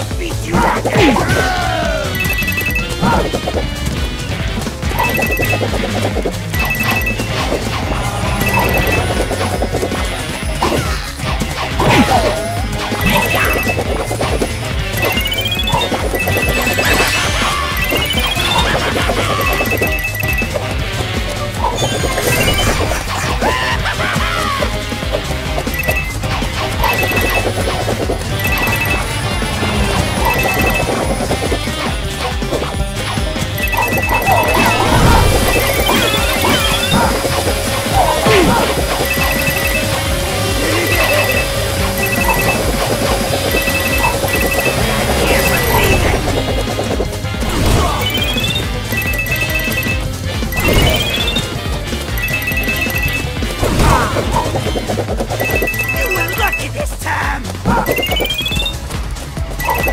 defeat you again! Ah!